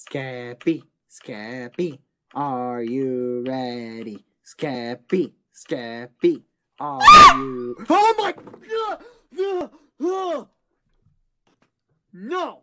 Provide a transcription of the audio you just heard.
Scappy, Scappy, are you ready? Scappy, Scappy, are you? Oh my! No!